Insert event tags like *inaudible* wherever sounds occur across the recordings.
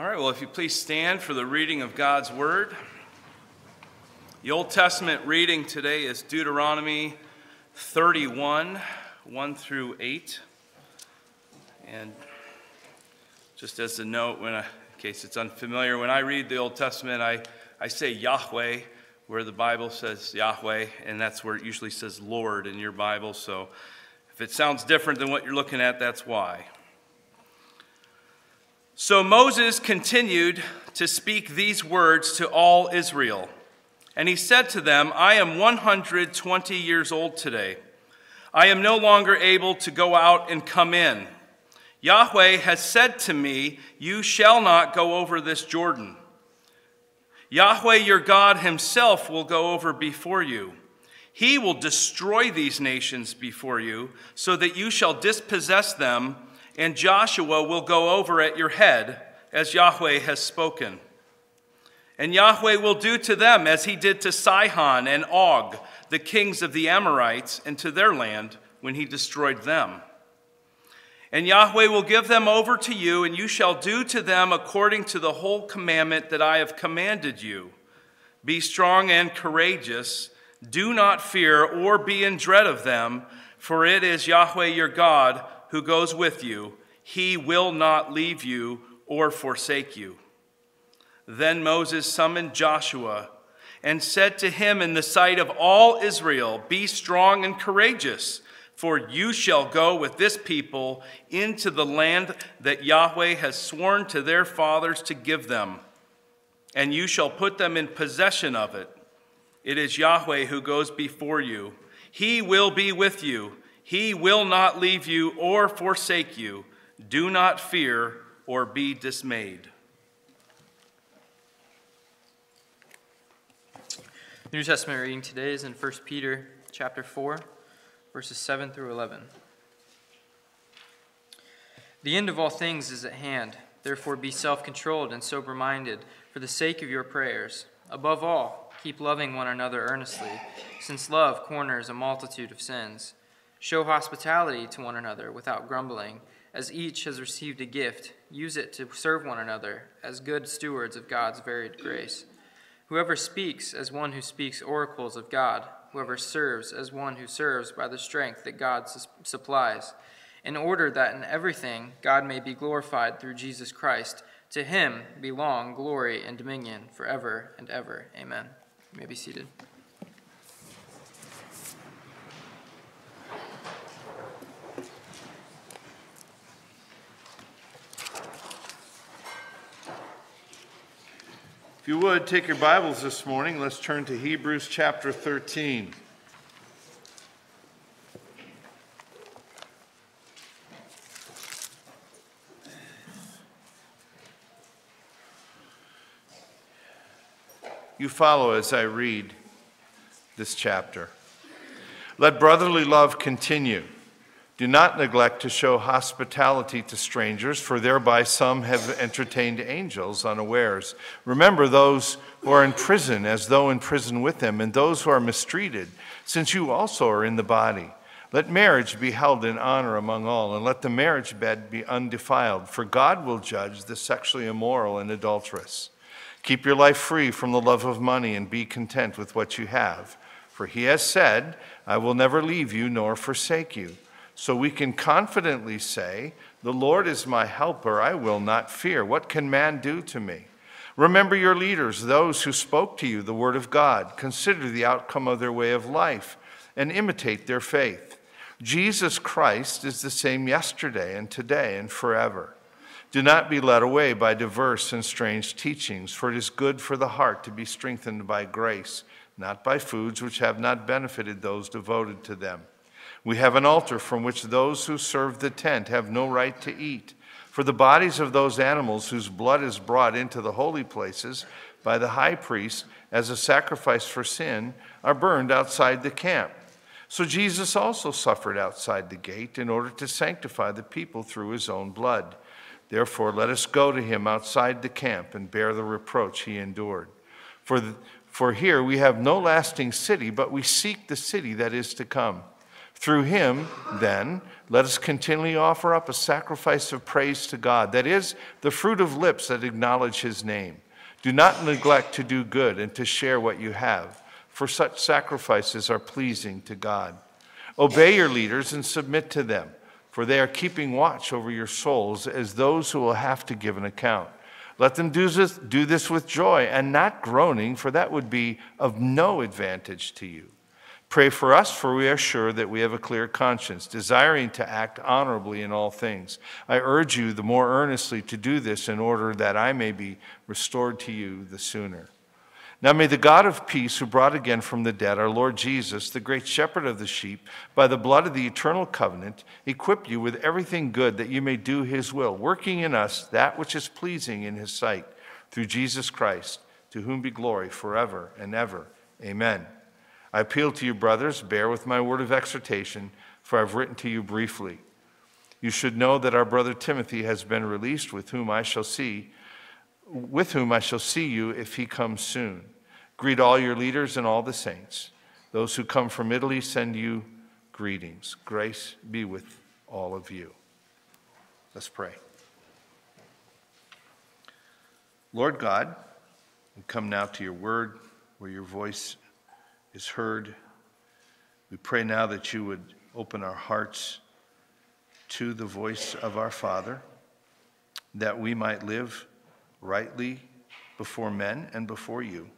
All right, well, if you please stand for the reading of God's Word. The Old Testament reading today is Deuteronomy 31, 1 through 8. And just as a note, when I, in case it's unfamiliar, when I read the Old Testament, I, I say Yahweh, where the Bible says Yahweh, and that's where it usually says Lord in your Bible. So if it sounds different than what you're looking at, that's why. So Moses continued to speak these words to all Israel. And he said to them, I am 120 years old today. I am no longer able to go out and come in. Yahweh has said to me, You shall not go over this Jordan. Yahweh your God himself will go over before you. He will destroy these nations before you, so that you shall dispossess them and Joshua will go over at your head, as Yahweh has spoken. And Yahweh will do to them as he did to Sihon and Og, the kings of the Amorites, and to their land when he destroyed them. And Yahweh will give them over to you, and you shall do to them according to the whole commandment that I have commanded you. Be strong and courageous. Do not fear or be in dread of them, for it is Yahweh your God who goes with you. He will not leave you or forsake you. Then Moses summoned Joshua and said to him in the sight of all Israel, Be strong and courageous, for you shall go with this people into the land that Yahweh has sworn to their fathers to give them, and you shall put them in possession of it. It is Yahweh who goes before you. He will be with you he will not leave you or forsake you. Do not fear or be dismayed. The New Testament reading today is in 1 Peter chapter 4, verses 7 through 11. The end of all things is at hand. Therefore, be self controlled and sober minded for the sake of your prayers. Above all, keep loving one another earnestly, since love corners a multitude of sins. Show hospitality to one another without grumbling. As each has received a gift, use it to serve one another as good stewards of God's varied grace. Whoever speaks as one who speaks oracles of God, whoever serves as one who serves by the strength that God supplies, in order that in everything God may be glorified through Jesus Christ. To him belong glory and dominion forever and ever. Amen. You may be seated. You would, take your Bibles this morning. Let's turn to Hebrews chapter 13. You follow as I read this chapter. Let brotherly love continue. Do not neglect to show hospitality to strangers, for thereby some have entertained angels unawares. Remember those who are in prison as though in prison with them, and those who are mistreated, since you also are in the body. Let marriage be held in honor among all, and let the marriage bed be undefiled, for God will judge the sexually immoral and adulterous. Keep your life free from the love of money and be content with what you have. For he has said, I will never leave you nor forsake you. So we can confidently say, The Lord is my helper, I will not fear. What can man do to me? Remember your leaders, those who spoke to you the word of God. Consider the outcome of their way of life and imitate their faith. Jesus Christ is the same yesterday and today and forever. Do not be led away by diverse and strange teachings, for it is good for the heart to be strengthened by grace, not by foods which have not benefited those devoted to them we have an altar from which those who serve the tent have no right to eat. For the bodies of those animals whose blood is brought into the holy places by the high priest as a sacrifice for sin are burned outside the camp. So Jesus also suffered outside the gate in order to sanctify the people through his own blood. Therefore, let us go to him outside the camp and bear the reproach he endured. For, for here we have no lasting city, but we seek the city that is to come. Through him, then, let us continually offer up a sacrifice of praise to God, that is, the fruit of lips that acknowledge his name. Do not neglect to do good and to share what you have, for such sacrifices are pleasing to God. Obey your leaders and submit to them, for they are keeping watch over your souls as those who will have to give an account. Let them do this, do this with joy and not groaning, for that would be of no advantage to you. Pray for us, for we are sure that we have a clear conscience, desiring to act honorably in all things. I urge you the more earnestly to do this in order that I may be restored to you the sooner. Now may the God of peace, who brought again from the dead our Lord Jesus, the great shepherd of the sheep, by the blood of the eternal covenant, equip you with everything good that you may do his will, working in us that which is pleasing in his sight, through Jesus Christ, to whom be glory forever and ever. Amen. I appeal to you, brothers, bear with my word of exhortation, for I've written to you briefly. You should know that our brother Timothy has been released, with whom I shall see, with whom I shall see you if he comes soon. Greet all your leaders and all the saints. Those who come from Italy send you greetings. Grace be with all of you. Let's pray. Lord God, we come now to your word where your voice is heard. We pray now that you would open our hearts to the voice of our Father, that we might live rightly before men and before you.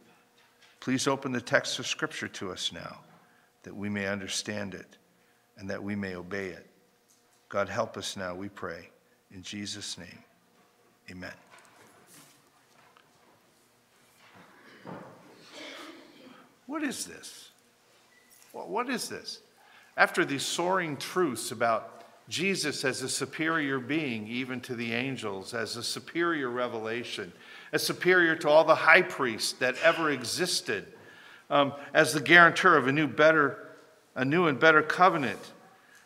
Please open the text of Scripture to us now, that we may understand it and that we may obey it. God, help us now, we pray. In Jesus' name, amen. What is this? What is this? After these soaring truths about Jesus as a superior being, even to the angels, as a superior revelation, as superior to all the high priests that ever existed, um, as the guarantor of a new, better, a new and better covenant,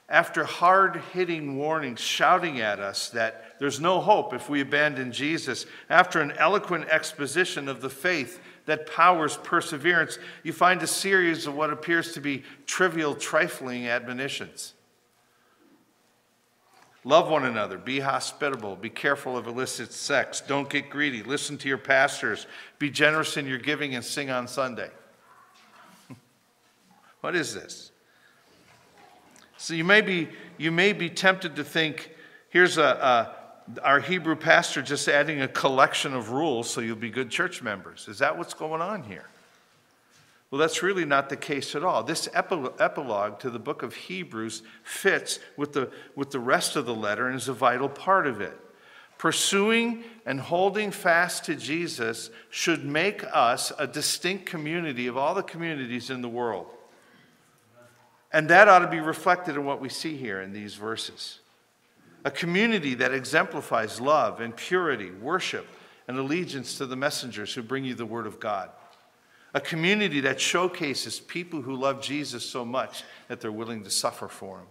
after hard hitting warnings shouting at us that there's no hope if we abandon Jesus, after an eloquent exposition of the faith that powers perseverance, you find a series of what appears to be trivial, trifling admonitions. Love one another, be hospitable, be careful of illicit sex, don't get greedy, listen to your pastors, be generous in your giving, and sing on Sunday. *laughs* what is this? So you may be, you may be tempted to think here's a, a our Hebrew pastor just adding a collection of rules so you'll be good church members. Is that what's going on here? Well, that's really not the case at all. This epilogue to the book of Hebrews fits with the, with the rest of the letter and is a vital part of it. Pursuing and holding fast to Jesus should make us a distinct community of all the communities in the world. And that ought to be reflected in what we see here in these verses a community that exemplifies love and purity, worship, and allegiance to the messengers who bring you the Word of God. A community that showcases people who love Jesus so much that they're willing to suffer for him.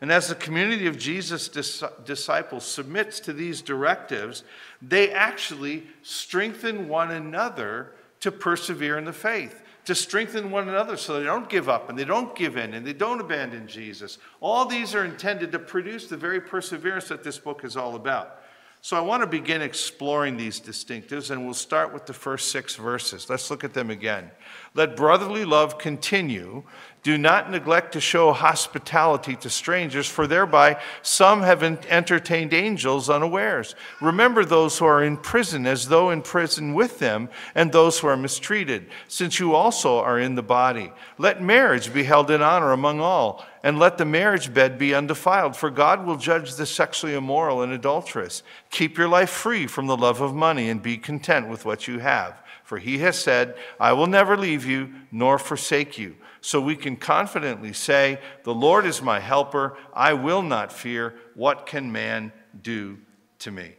And as the community of Jesus' dis- disciples submits to these directives, they actually strengthen one another to persevere in the faith to strengthen one another so they don't give up and they don't give in and they don't abandon Jesus. All these are intended to produce the very perseverance that this book is all about. So I want to begin exploring these distinctives, and we'll start with the first six verses. Let's look at them again. Let brotherly love continue. Do not neglect to show hospitality to strangers, for thereby some have entertained angels unawares. Remember those who are in prison as though in prison with them, and those who are mistreated, since you also are in the body. Let marriage be held in honor among all, and let the marriage bed be undefiled, for God will judge the sexually immoral and adulterous. Keep your life free from the love of money, and be content with what you have. For he has said, I will never leave you nor forsake you. So we can confidently say, The Lord is my helper. I will not fear. What can man do to me?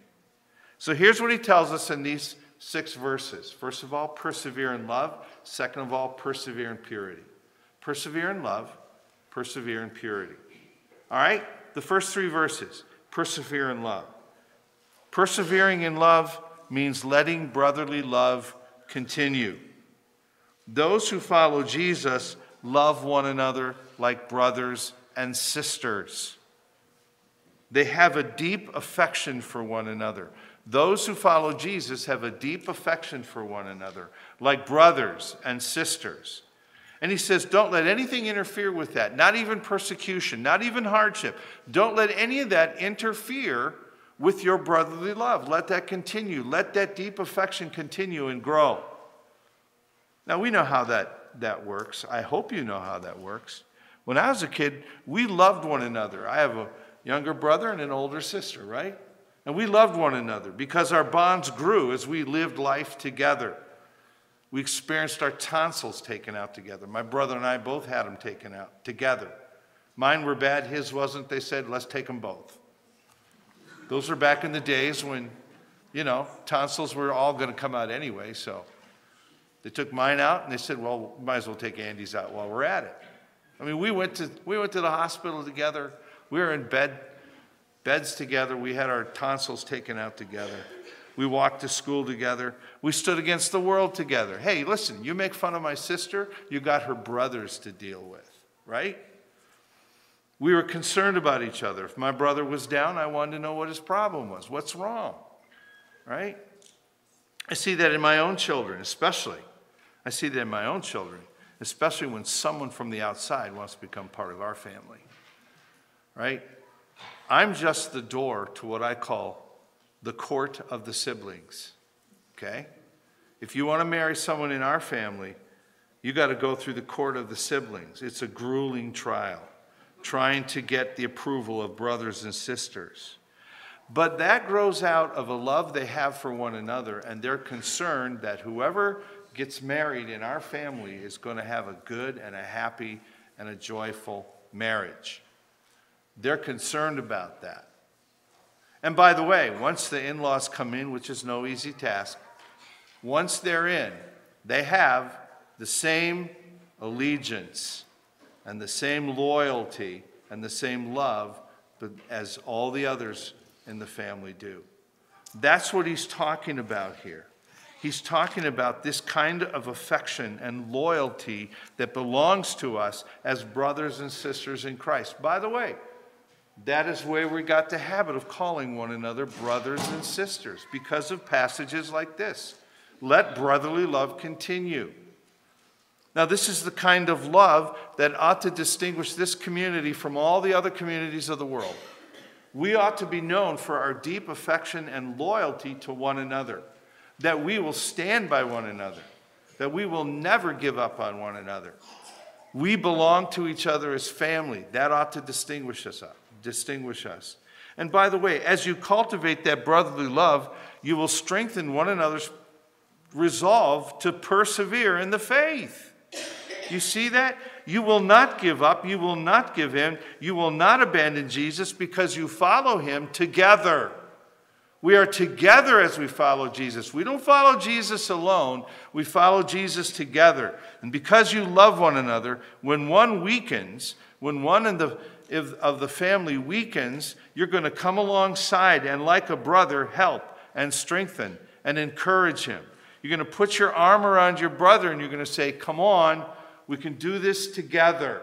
So here's what he tells us in these six verses. First of all, persevere in love. Second of all, persevere in purity. Persevere in love, persevere in purity. All right? The first three verses persevere in love. Persevering in love means letting brotherly love continue. Those who follow Jesus love one another like brothers and sisters. They have a deep affection for one another. Those who follow Jesus have a deep affection for one another, like brothers and sisters. And he says, don't let anything interfere with that, not even persecution, not even hardship. Don't let any of that interfere with your brotherly love. Let that continue. Let that deep affection continue and grow. Now, we know how that, that works. I hope you know how that works. When I was a kid, we loved one another. I have a younger brother and an older sister, right? And we loved one another because our bonds grew as we lived life together. We experienced our tonsils taken out together. My brother and I both had them taken out together. Mine were bad, his wasn't. They said, let's take them both. Those were back in the days when, you know, tonsils were all going to come out anyway. So they took mine out and they said, well, might as well take Andy's out while we're at it. I mean, we went to, we went to the hospital together. We were in bed, beds together. We had our tonsils taken out together. We walked to school together. We stood against the world together. Hey, listen, you make fun of my sister, you got her brothers to deal with, right? We were concerned about each other. If my brother was down, I wanted to know what his problem was. What's wrong? Right? I see that in my own children, especially. I see that in my own children, especially when someone from the outside wants to become part of our family. Right? I'm just the door to what I call the court of the siblings. Okay? If you want to marry someone in our family, you got to go through the court of the siblings. It's a grueling trial, trying to get the approval of brothers and sisters. But that grows out of a love they have for one another, and they're concerned that whoever gets married in our family is going to have a good and a happy and a joyful marriage. They're concerned about that. And by the way, once the in laws come in, which is no easy task, once they're in, they have the same allegiance and the same loyalty and the same love as all the others in the family do. That's what he's talking about here. He's talking about this kind of affection and loyalty that belongs to us as brothers and sisters in Christ. By the way, that is where we got the habit of calling one another brothers and sisters because of passages like this. Let brotherly love continue. Now, this is the kind of love that ought to distinguish this community from all the other communities of the world. We ought to be known for our deep affection and loyalty to one another, that we will stand by one another, that we will never give up on one another. We belong to each other as family. That ought to distinguish us uh, distinguish us. And by the way, as you cultivate that brotherly love, you will strengthen one another's resolve to persevere in the faith. You see that? You will not give up. You will not give in. You will not abandon Jesus because you follow him together. We are together as we follow Jesus. We don't follow Jesus alone, we follow Jesus together. And because you love one another, when one weakens, when one in the if, of the family weakens, you're going to come alongside and, like a brother, help and strengthen and encourage him. You're going to put your arm around your brother and you're going to say, Come on, we can do this together.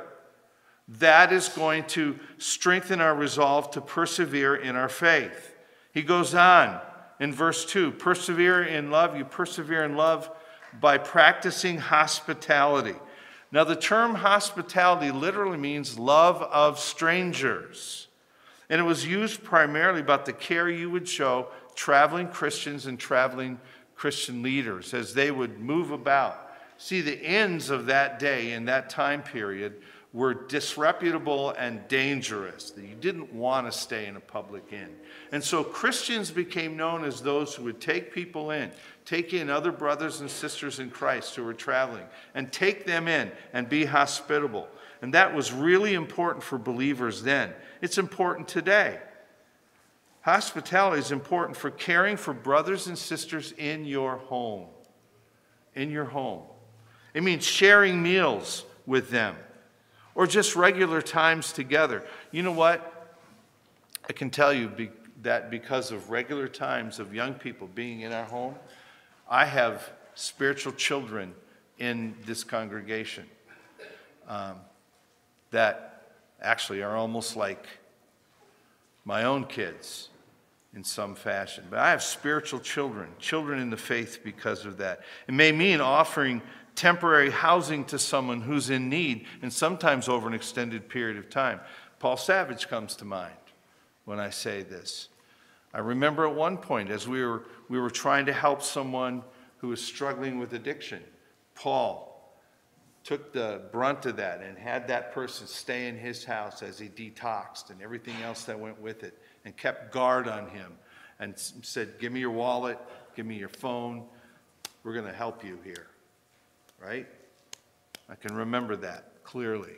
That is going to strengthen our resolve to persevere in our faith. He goes on in verse 2 persevere in love. You persevere in love by practicing hospitality. Now, the term hospitality literally means love of strangers. And it was used primarily about the care you would show traveling Christians and traveling Christian leaders as they would move about. See, the ends of that day in that time period were disreputable and dangerous. That you didn't want to stay in a public inn. And so Christians became known as those who would take people in, take in other brothers and sisters in Christ who were traveling, and take them in and be hospitable. And that was really important for believers then. It's important today. Hospitality is important for caring for brothers and sisters in your home. In your home. It means sharing meals with them or just regular times together. You know what? I can tell you be, that because of regular times of young people being in our home, I have spiritual children in this congregation. um, that actually are almost like my own kids in some fashion. But I have spiritual children, children in the faith because of that. It may mean offering temporary housing to someone who's in need, and sometimes over an extended period of time. Paul Savage comes to mind when I say this. I remember at one point as we were, we were trying to help someone who was struggling with addiction, Paul took the brunt of that and had that person stay in his house as he detoxed and everything else that went with it and kept guard on him and said, Give me your wallet, give me your phone, we're going to help you here. Right? I can remember that clearly.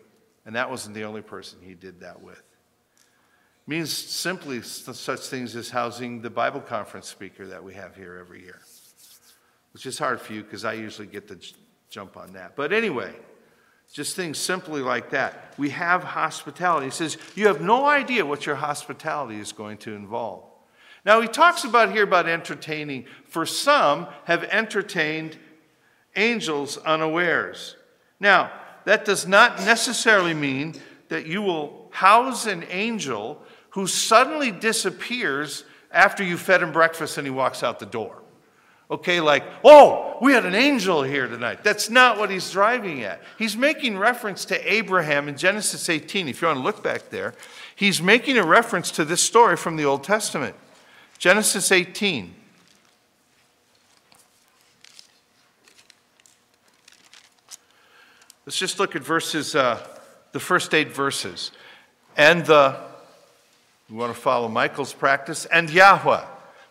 And that wasn't the only person he did that with. It means simply such things as housing the Bible conference speaker that we have here every year, which is hard for you because I usually get the jump on that. But anyway, just things simply like that. We have hospitality. He says, You have no idea what your hospitality is going to involve. Now, he talks about here about entertaining. For some have entertained angels unawares. Now, that does not necessarily mean that you will house an angel who suddenly disappears after you fed him breakfast and he walks out the door. Okay, like, oh, we had an angel here tonight. That's not what he's driving at. He's making reference to Abraham in Genesis 18. If you want to look back there, he's making a reference to this story from the Old Testament. Genesis 18. Let's just look at verses, uh, the first eight verses. And the, we want to follow Michael's practice, and Yahweh,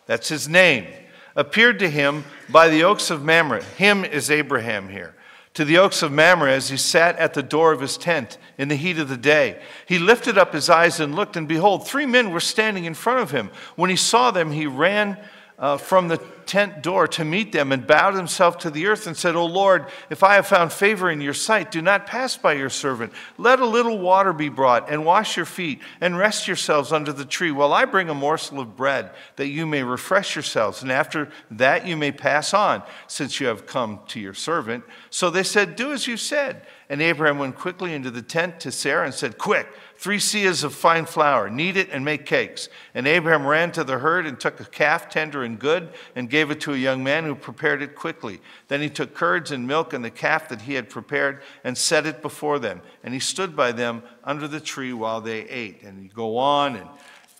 that's his name appeared to him by the oaks of Mamre. Him is Abraham here. To the oaks of Mamre as he sat at the door of his tent in the heat of the day. He lifted up his eyes and looked, and behold, three men were standing in front of him. When he saw them, he ran uh, from the tent door to meet them and bowed himself to the earth and said, O Lord, if I have found favor in your sight, do not pass by your servant. Let a little water be brought and wash your feet and rest yourselves under the tree while I bring a morsel of bread that you may refresh yourselves. And after that you may pass on, since you have come to your servant. So they said, Do as you said. And Abraham went quickly into the tent to Sarah and said, Quick, three seahs of fine flour, knead it and make cakes. And Abraham ran to the herd and took a calf tender and good and gave it to a young man who prepared it quickly. Then he took curds and milk and the calf that he had prepared and set it before them. And he stood by them under the tree while they ate. And you go on, and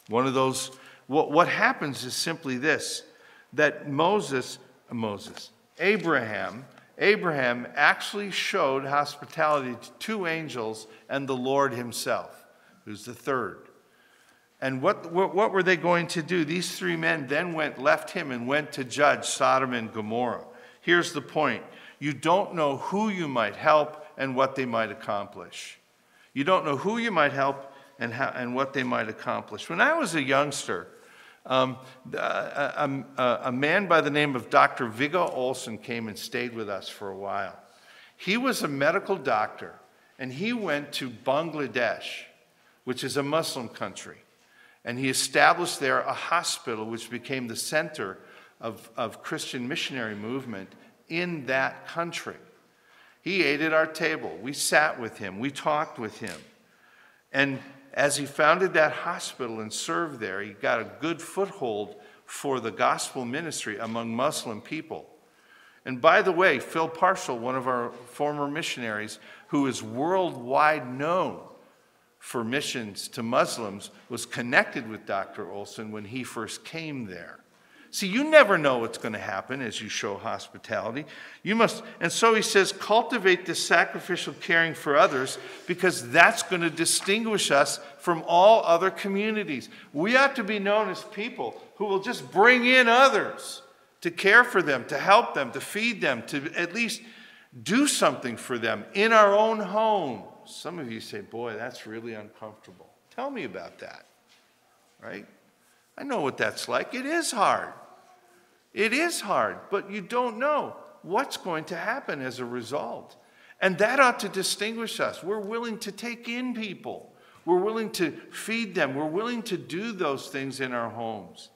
one of those, what, what happens is simply this that Moses, Moses, Abraham, Abraham actually showed hospitality to two angels and the Lord himself, who's the third. And what, what, what, were they going to do? These three men then went, left him, and went to judge Sodom and Gomorrah. Here's the point you don't know who you might help and what they might accomplish. You don't know who you might help and, how, and what they might accomplish. When I was a youngster, um, a, a, a, man by the name of Dr. Viggo Olsen came and stayed with us for a while. He was a medical doctor, and he went to Bangladesh, which is a Muslim country, and he established there a hospital which became the center of, of Christian missionary movement in that country. He ate at our table. We sat with him. We talked with him. And as he founded that hospital and served there, he got a good foothold for the gospel ministry among Muslim people. And by the way, Phil Parshall, one of our former missionaries, who is worldwide known for missions to Muslims, was connected with Dr. Olsen when he first came there. See, you never know what's going to happen as you show hospitality. You must, and so he says, cultivate this sacrificial caring for others because that's going to distinguish us from all other communities. We ought to be known as people who will just bring in others to care for them, to help them, to feed them, to at least do something for them in our own home. Some of you say, boy, that's really uncomfortable. Tell me about that, right? I know what that's like. It is hard. It is hard, but you don't know what's going to happen as a result. And that ought to distinguish us. We're willing to take in people, we're willing to feed them, we're willing to do those things in our homes.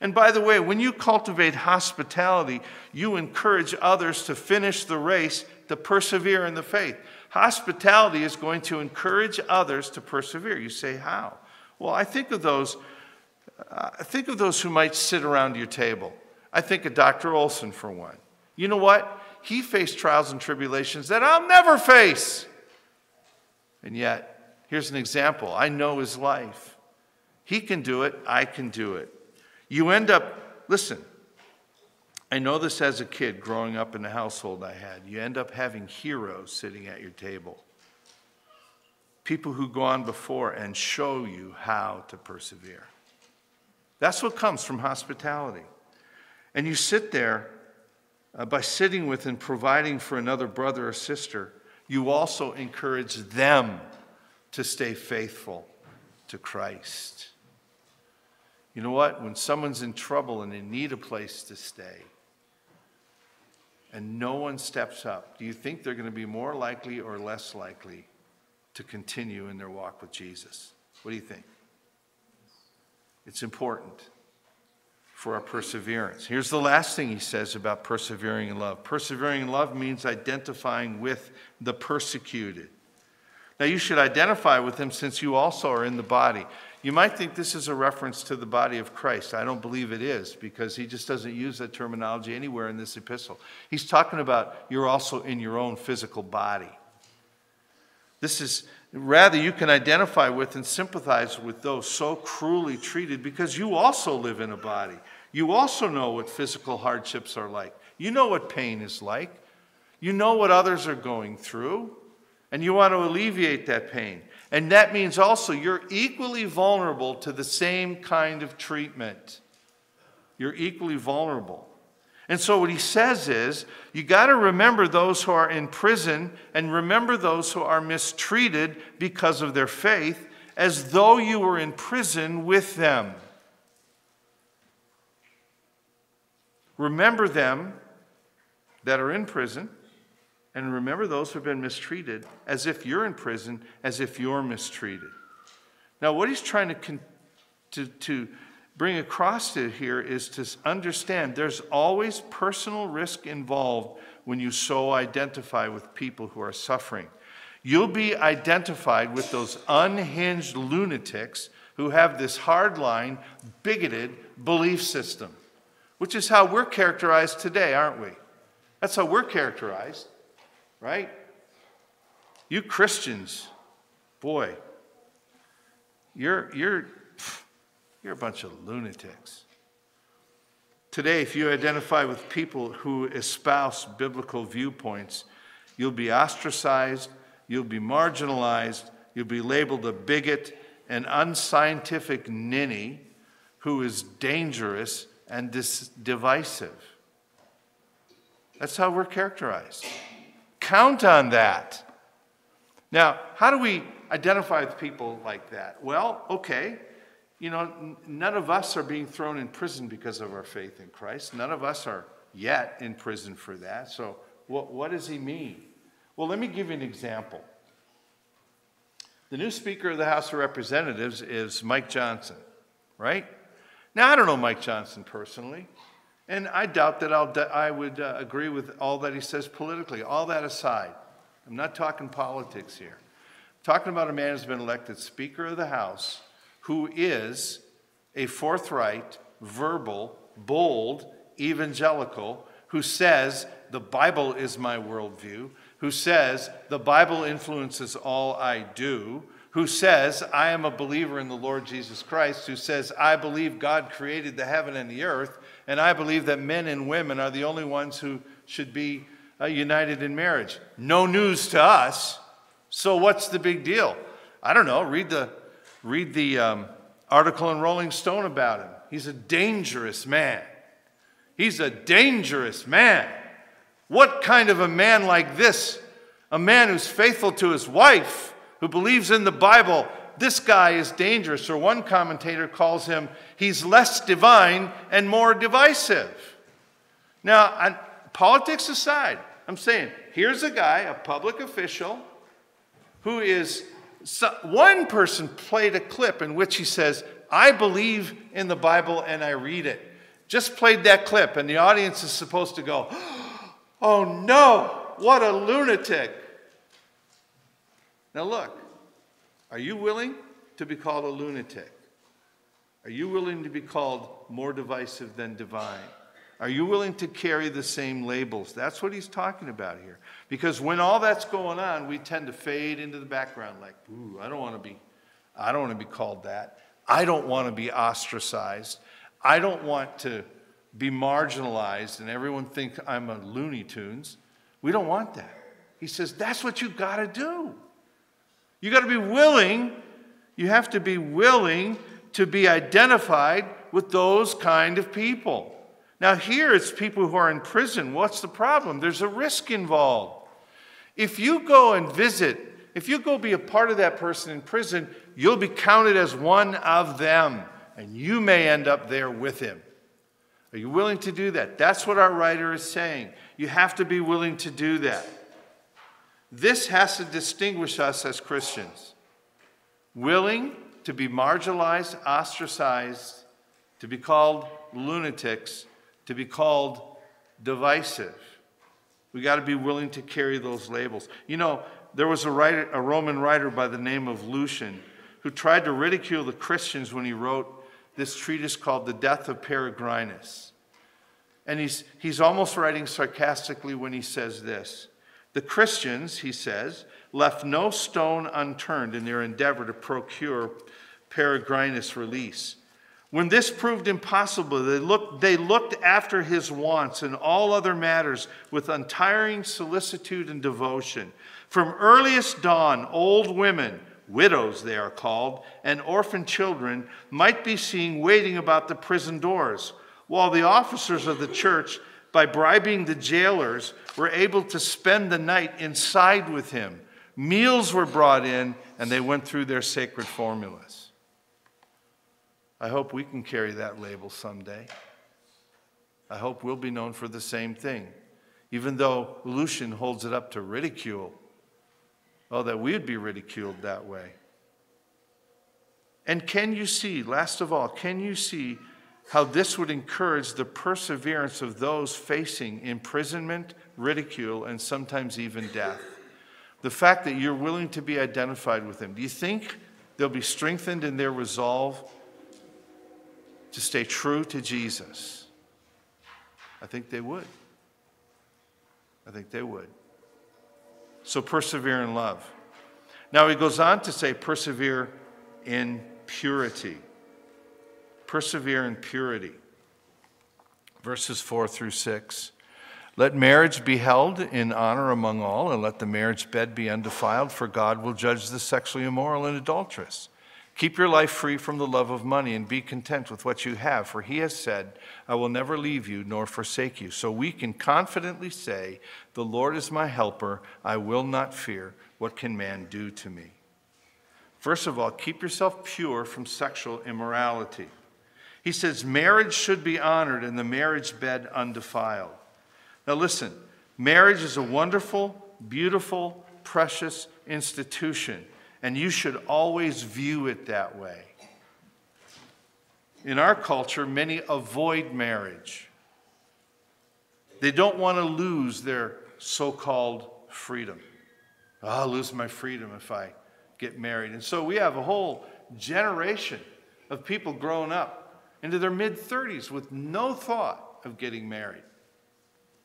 And by the way, when you cultivate hospitality, you encourage others to finish the race to persevere in the faith. Hospitality is going to encourage others to persevere. You say, how? Well, I think of those, uh, think of those who might sit around your table. I think of Dr. Olsen for one. You know what? He faced trials and tribulations that I'll never face. And yet, here's an example. I know his life. He can do it, I can do it. You end up, listen, I know this as a kid growing up in the household I had. You end up having heroes sitting at your table. People who go on before and show you how to persevere. That's what comes from hospitality. And you sit there uh, by sitting with and providing for another brother or sister, you also encourage them to stay faithful to Christ. You know what? When someone's in trouble and they need a place to stay, and no one steps up, do you think they're going to be more likely or less likely to continue in their walk with Jesus? What do you think? It's important for our perseverance. Here's the last thing he says about persevering in love persevering in love means identifying with the persecuted. Now, you should identify with them since you also are in the body. You might think this is a reference to the body of Christ. I don't believe it is because he just doesn't use that terminology anywhere in this epistle. He's talking about you're also in your own physical body. This is rather you can identify with and sympathize with those so cruelly treated because you also live in a body. You also know what physical hardships are like. You know what pain is like. You know what others are going through, and you want to alleviate that pain. And that means also you're equally vulnerable to the same kind of treatment. You're equally vulnerable. And so, what he says is, you got to remember those who are in prison and remember those who are mistreated because of their faith as though you were in prison with them. Remember them that are in prison and remember those who have been mistreated as if you're in prison, as if you're mistreated. Now, what he's trying to, to, to bring across to here is to understand there's always personal risk involved when you so identify with people who are suffering. You'll be identified with those unhinged lunatics who have this hardline, bigoted belief system, which is how we're characterized today, aren't we? That's how we're characterized right? You Christians, boy, you're, you're, you're a bunch of lunatics. Today, if you identify with people who espouse biblical viewpoints, you'll be ostracized, you'll be marginalized, you'll be labeled a bigot, an unscientific ninny who is dangerous and dis- divisive. That's how we're characterized. Count on that. Now, how do we identify with people like that? Well, okay, you know, none of us are being thrown in prison because of our faith in Christ. None of us are yet in prison for that. So, what, what does he mean? Well, let me give you an example. The new Speaker of the House of Representatives is Mike Johnson, right? Now, I don't know Mike Johnson personally. And I doubt that I'll, I would uh, agree with all that he says politically. All that aside, I'm not talking politics here. I'm talking about a man who's been elected Speaker of the House who is a forthright, verbal, bold evangelical who says the Bible is my worldview, who says the Bible influences all I do, who says, I am a believer in the Lord Jesus Christ, who says, I believe God created the heaven and the earth, and I believe that men and women are the only ones who should be uh, united in marriage. No news to us. So what's the big deal? I don't know. Read the, read the um, article in Rolling Stone about him. He's a dangerous man. He's a dangerous man. What kind of a man like this? A man who's faithful to his wife who believes in the Bible, this guy is dangerous. Or one commentator calls him, he's less divine and more divisive. Now, politics aside, I'm saying, here's a guy, a public official, who is, one person played a clip in which he says, I believe in the Bible and I read it. Just played that clip, and the audience is supposed to go, *gasps* oh no, what a lunatic. Now, look, are you willing to be called a lunatic? Are you willing to be called more divisive than divine? Are you willing to carry the same labels? That's what he's talking about here. Because when all that's going on, we tend to fade into the background like, ooh, I don't want to be, I don't want to be called that. I don't want to be ostracized. I don't want to be marginalized and everyone think I'm a Looney Tunes. We don't want that. He says, that's what you got to do. You got to be willing, you have to be willing to be identified with those kind of people. Now, here it's people who are in prison. What's the problem? There's a risk involved. If you go and visit, if you go be a part of that person in prison, you'll be counted as one of them, and you may end up there with him. Are you willing to do that? That's what our writer is saying. You have to be willing to do that. This has to distinguish us as Christians. Willing to be marginalized, ostracized, to be called lunatics, to be called divisive. We got to be willing to carry those labels. You know, there was a, writer, a Roman writer by the name of Lucian who tried to ridicule the Christians when he wrote this treatise called The Death of Peregrinus. And he's, he's almost writing sarcastically when he says this The Christians, he says, left no stone unturned in their endeavor to procure Peregrinus' release. When this proved impossible, they looked, they looked after his wants and all other matters with untiring solicitude and devotion. From earliest dawn, old women, widows they are called, and orphan children might be seen waiting about the prison doors, while the officers of the church, by bribing the jailers, were able to spend the night inside with him. Meals were brought in, and they went through their sacred formulas. I hope we can carry that label someday. I hope we'll be known for the same thing, even though Lucian holds it up to ridicule. Oh, that we'd be ridiculed that way. And can you see, last of all, can you see how this would encourage the perseverance of those facing imprisonment, ridicule, and sometimes even death? The fact that you're willing to be identified with them. Do you think they'll be strengthened in their resolve to stay true to Jesus? I think they would. I think they would. So persevere in love. Now he goes on to say, persevere in purity. Persevere in purity. Verses 4 through 6. Let marriage be held in honor among all, and let the marriage bed be undefiled, for God will judge the sexually immoral and adulterous. Keep your life free from the love of money and be content with what you have, for he has said, I will never leave you nor forsake you. So we can confidently say, The Lord is my helper. I will not fear. What can man do to me? First of all, keep yourself pure from sexual immorality. He says, Marriage should be honored and the marriage bed undefiled. Now, listen, marriage is a wonderful, beautiful, precious institution and you should always view it that way. In our culture, many avoid marriage. They don't want to lose their so called freedom. Oh, I'll lose my freedom if I get married. And so we have a whole generation of people growing up into their mid 30s with no thought of getting married.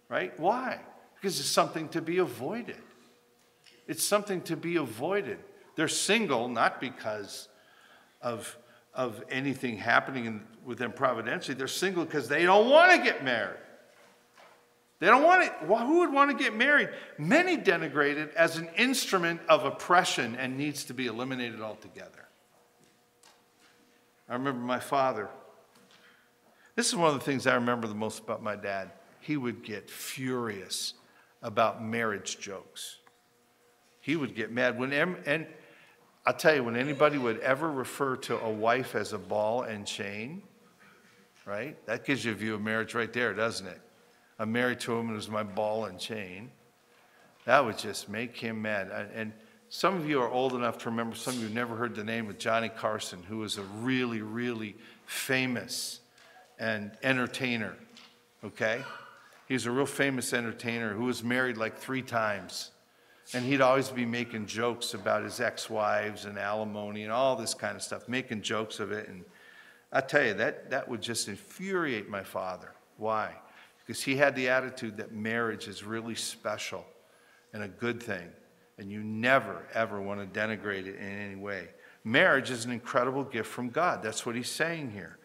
Right? Why? Because it's something to be avoided. It's something to be avoided. They're single not because of, of anything happening in, with them providentially. They're single because they don't want to get married. They don't want it. Who would want to get married? Many denigrate it as an instrument of oppression and needs to be eliminated altogether. I remember my father. This is one of the things I remember the most about my dad. He would get furious about marriage jokes. He would get mad when and I'll tell you, when anybody would ever refer to a wife as a ball and chain, right? That gives you a view of marriage right there, doesn't it? I'm married to a woman who's my ball and chain. That would just make him mad. And some of you are old enough to remember, some of you never heard the name of Johnny Carson, who was a really, really famous and entertainer, okay? He's a real famous entertainer who was married like three times. And he'd always be making jokes about his ex wives and alimony and all this kind of stuff, making jokes of it. And I tell you, that, that would just infuriate my father. Why? Because he had the attitude that marriage is really special and a good thing. And you never, ever want to denigrate it in any way. Marriage is an incredible gift from God. That's what he's saying here.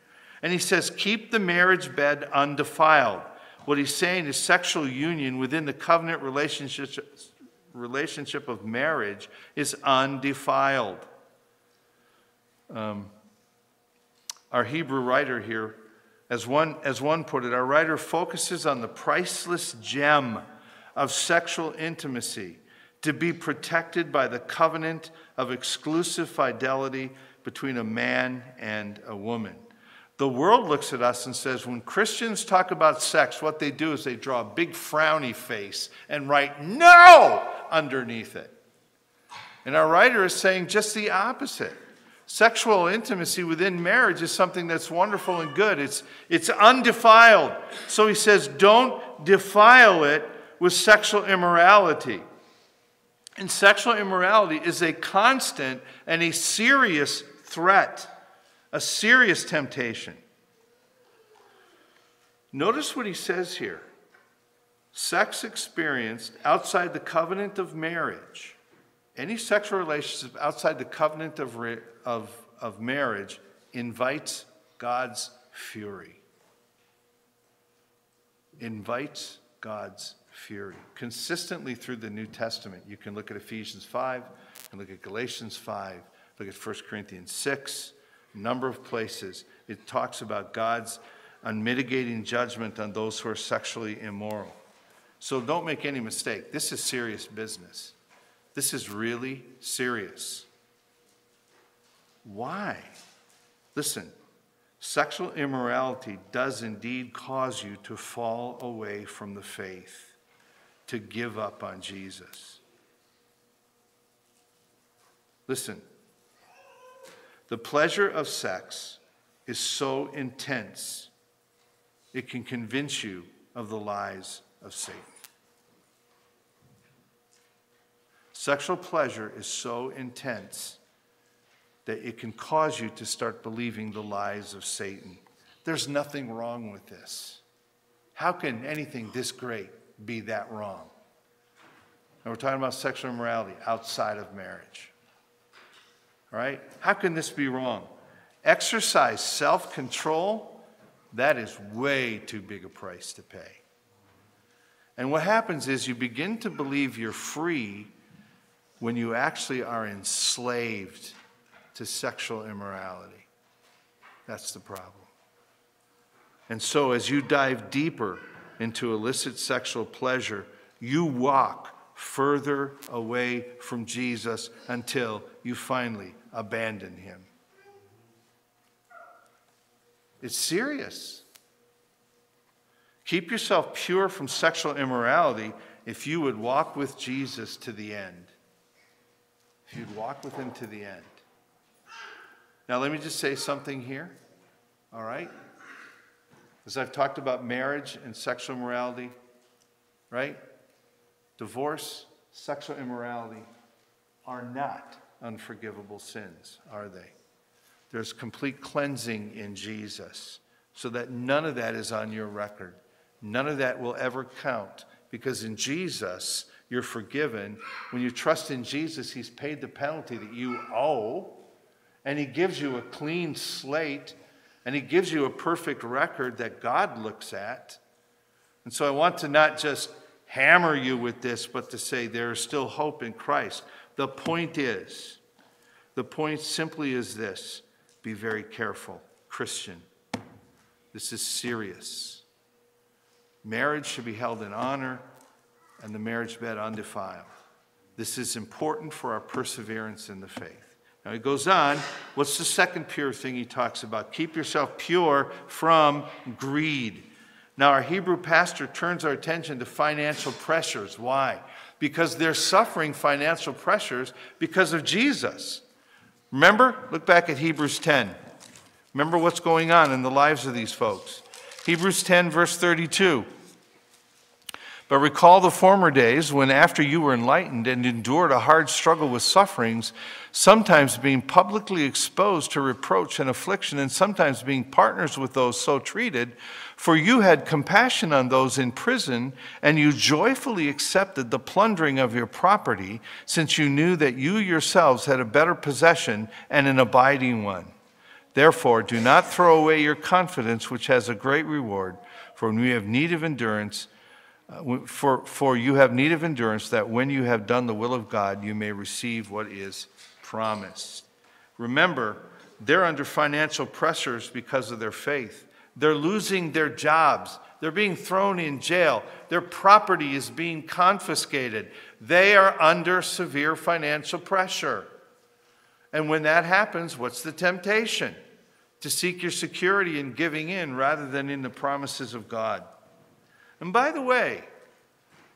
And he says, keep the marriage bed undefiled. What he's saying is sexual union within the covenant relationship, relationship of marriage is undefiled. Um, our Hebrew writer here, as one, as one put it, our writer focuses on the priceless gem of sexual intimacy to be protected by the covenant of exclusive fidelity between a man and a woman. The world looks at us and says, when Christians talk about sex, what they do is they draw a big frowny face and write no underneath it. And our writer is saying just the opposite. Sexual intimacy within marriage is something that's wonderful and good. It's, it's undefiled. So he says, don't defile it with sexual immorality. And sexual immorality is a constant and a serious threat a serious temptation. Notice what he says here sex experienced outside the covenant of marriage, any sexual relationship outside the covenant of, of, of marriage invites God's fury. Invites God's fury. Consistently through the New Testament, you can look at Ephesians 5, you can look at Galatians 5, look at 1 Corinthians 6, number of places, it talks about God's unmitigating judgment on those who are sexually immoral. So don't make any mistake. This is serious business. This is really serious. Why? Listen, sexual immorality does indeed cause you to fall away from the faith, to give up on Jesus. Listen, the pleasure of sex is so intense, it can convince you of the lies of Satan. Sexual pleasure is so intense that it can cause you to start believing the lies of Satan. There's nothing wrong with this. How can anything this great be that wrong? And we're talking about sexual immorality outside of marriage right? How can this be wrong? Exercise self control, that is way too big a price to pay. And what happens is you begin to believe you're free when you actually are enslaved to sexual immorality. That's the problem. And so, as you dive deeper into illicit sexual pleasure, you walk further away from Jesus until you finally abandon him. It's serious. Keep yourself pure from sexual immorality if you would walk with Jesus to the end. If you'd walk with him to the end. Now, let me just say something here, all right? As I've talked about marriage and sexual immorality, right? Divorce, sexual immorality are not unforgivable sins, are they? There's complete cleansing in Jesus so that none of that is on your record. None of that will ever count because in Jesus, you're forgiven. When you trust in Jesus, He's paid the penalty that you owe, and He gives you a clean slate, and He gives you a perfect record that God looks at. And so I want to not just hammer you with this, but to say there is still hope in Christ. The point is, the point simply is this be very careful, Christian. This is serious. Marriage should be held in honor and the marriage bed undefiled. This is important for our perseverance in the faith. Now he goes on. What's the second pure thing he talks about? Keep yourself pure from greed. Now, our Hebrew pastor turns our attention to financial pressures. Why? because they're suffering financial pressures because of Jesus. Remember? Look back at Hebrews 10. Remember what's going on in the lives of these folks. Hebrews 10, verse 32. But recall the former days when, after you were enlightened and endured a hard struggle with sufferings, sometimes being publicly exposed to reproach and affliction, and sometimes being partners with those so treated, for you had compassion on those in prison, and you joyfully accepted the plundering of your property, since you knew that you yourselves had a better possession and an abiding one. Therefore, do not throw away your confidence, which has a great reward, for when we have need of endurance, for, for you have need of endurance, that when you have done the will of God, you may receive what is promised. Remember, they're under financial pressures because of their faith. They're losing their jobs. They're being thrown in jail. Their property is being confiscated. They are under severe financial pressure. And when that happens, what's the temptation? To seek your security in giving in rather than in the promises of God. And by the way,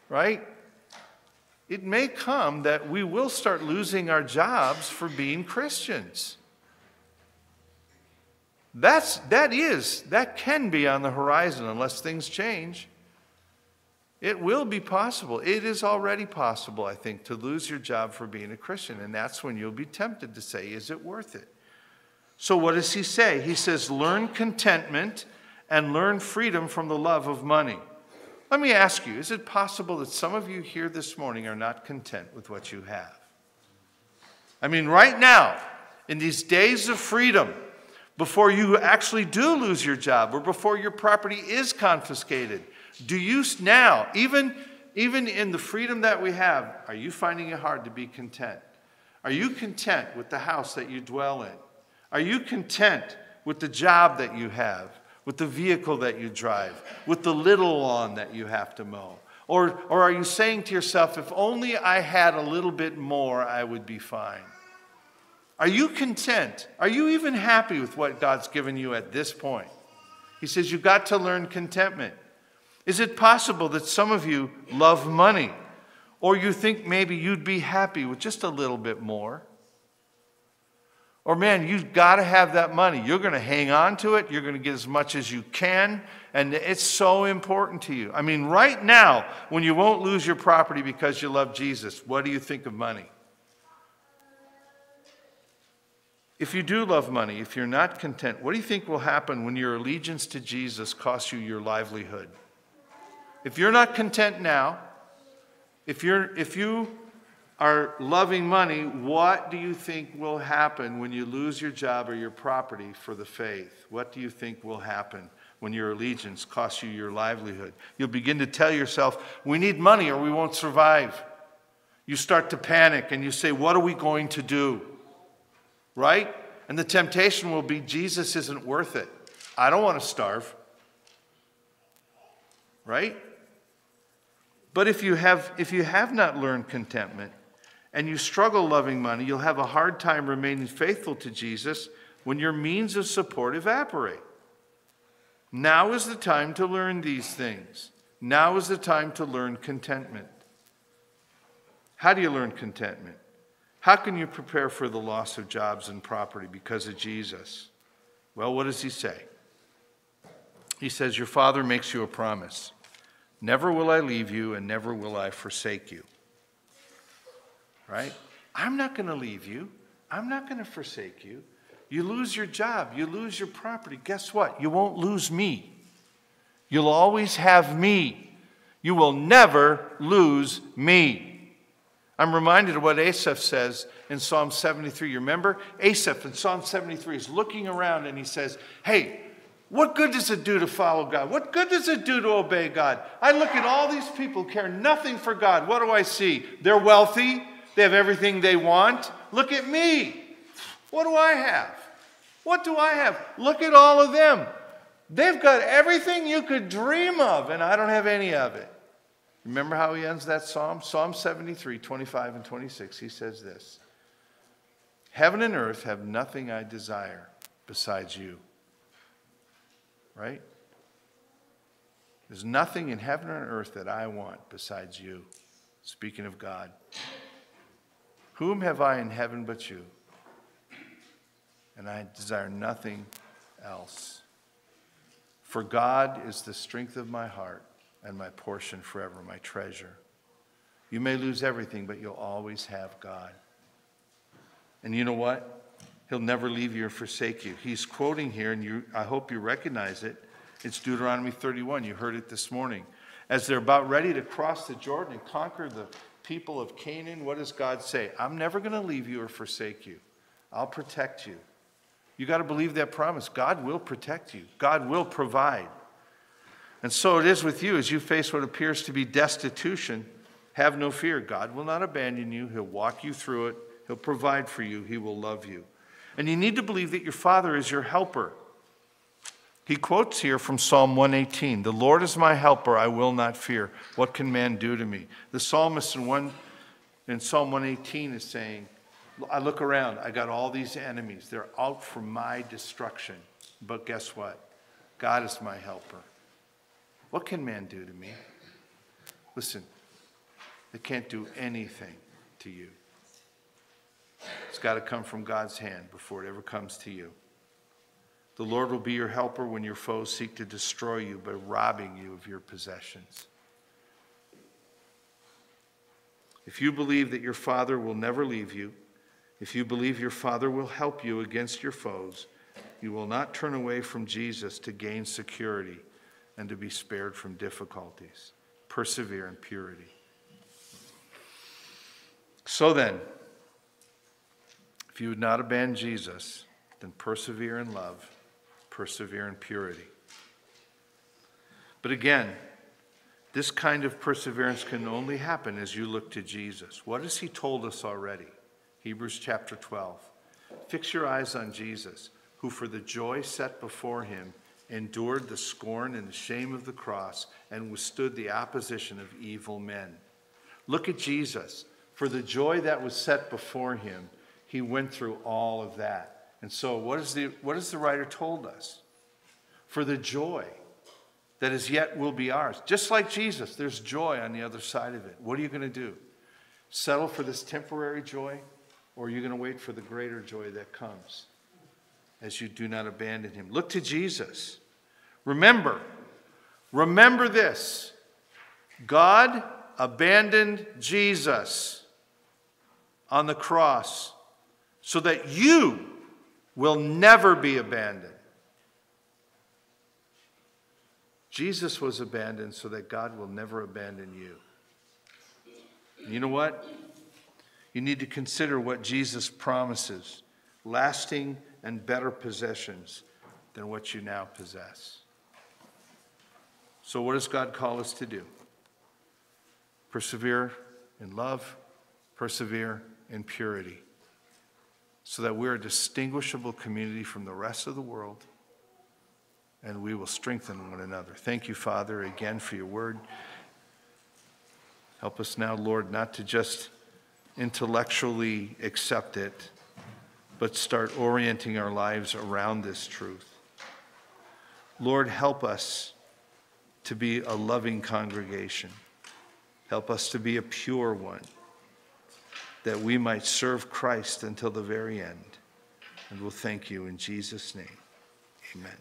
right, it may come that we will start losing our jobs for being Christians. That's, that is, that can be on the horizon unless things change. It will be possible. It is already possible, I think, to lose your job for being a Christian. And that's when you'll be tempted to say, Is it worth it? So, what does he say? He says, Learn contentment and learn freedom from the love of money. Let me ask you is it possible that some of you here this morning are not content with what you have? I mean, right now, in these days of freedom, before you actually do lose your job or before your property is confiscated, do you now, even, even in the freedom that we have, are you finding it hard to be content? Are you content with the house that you dwell in? Are you content with the job that you have? With the vehicle that you drive, with the little lawn that you have to mow? Or, or are you saying to yourself, if only I had a little bit more, I would be fine? Are you content? Are you even happy with what God's given you at this point? He says you've got to learn contentment. Is it possible that some of you love money? Or you think maybe you'd be happy with just a little bit more? Or, man, you've got to have that money. You're going to hang on to it. You're going to get as much as you can. And it's so important to you. I mean, right now, when you won't lose your property because you love Jesus, what do you think of money? If you do love money, if you're not content, what do you think will happen when your allegiance to Jesus costs you your livelihood? If you're not content now, if, you're, if you are loving money, what do you think will happen when you lose your job or your property for the faith? What do you think will happen when your allegiance costs you your livelihood? You'll begin to tell yourself, we need money or we won't survive. You start to panic and you say, what are we going to do? Right? And the temptation will be, Jesus isn't worth it. I don't want to starve. Right? But if you have, if you have not learned contentment, and you struggle loving money, you'll have a hard time remaining faithful to Jesus when your means of support evaporate. Now is the time to learn these things. Now is the time to learn contentment. How do you learn contentment? How can you prepare for the loss of jobs and property because of Jesus? Well, what does he say? He says, Your father makes you a promise. Never will I leave you, and never will I forsake you right? I'm not going to leave you. I'm not going to forsake you. You lose your job, you lose your property. Guess what? You won't lose me. You'll always have me. You will never lose me. I'm reminded of what Asaph says in Psalm 73. You remember? Asaph in Psalm 73 is looking around and he says, Hey, what good does it do to follow God? What good does it do to obey God? I look at all these people care nothing for God. What do I see? They're wealthy, they have everything they want. Look at me. What do I have? What do I have? Look at all of them. They've got everything you could dream of, and I don't have any of it. Remember how he ends that psalm? Psalm 73, 25 and 26. He says this Heaven and earth have nothing I desire besides you. Right? There's nothing in heaven or earth that I want besides you. Speaking of God. Whom have I in heaven but you? And I desire nothing else. For God is the strength of my heart and my portion forever, my treasure. You may lose everything, but you'll always have God. And you know what? He'll never leave you or forsake you. He's quoting here, and you, I hope you recognize it. It's Deuteronomy 31. You heard it this morning. As they're about ready to cross the Jordan and conquer the people of Canaan, what does God say? I'm never going to leave you or forsake you. I'll protect you. You got to believe that promise. God will protect you, God will provide. And so it is with you as you face what appears to be destitution. Have no fear. God will not abandon you. He'll walk you through it. He'll provide for you. He will love you. And you need to believe that your Father is your helper. He quotes here from Psalm 118 The Lord is my helper, I will not fear. What can man do to me? The psalmist in, one, in Psalm 118 is saying, I look around, I got all these enemies. They're out for my destruction. But guess what? God is my helper. What can man do to me? Listen, they can't do anything to you. It's got to come from God's hand before it ever comes to you. The Lord will be your helper when your foes seek to destroy you by robbing you of your possessions. If you believe that your Father will never leave you, if you believe your Father will help you against your foes, you will not turn away from Jesus to gain security and to be spared from difficulties. Persevere in purity. So then, if you would not abandon Jesus, then persevere in love, persevere in purity. But again, this kind of perseverance can only happen as you look to Jesus. What has he told us already? Hebrews chapter 12. Fix your eyes on Jesus, who for the joy set before him endured the scorn and the shame of the cross and withstood the opposition of evil men. Look at Jesus. For the joy that was set before him, he went through all of that. And so, what, is the, what has the writer told us? For the joy that is yet will be ours. Just like Jesus, there's joy on the other side of it. What are you going to do? Settle for this temporary joy, or are you going to wait for the greater joy that comes as you do not abandon him? Look to Jesus. Remember, remember this God abandoned Jesus on the cross so that you will never be abandoned. Jesus was abandoned so that God will never abandon you. You know what? You need to consider what Jesus promises lasting and better possessions than what you now possess. So, what does God call us to do? Persevere in love, persevere in purity so that we're a distinguishable community from the rest of the world and we will strengthen one another. Thank you, Father, again for your word. Help us now, Lord, not to just intellectually accept it, but start orienting our lives around this truth. Lord, help us to be a loving congregation. Help us to be a pure one that we might serve Christ until the very end. And we'll thank you in Jesus' name. Amen.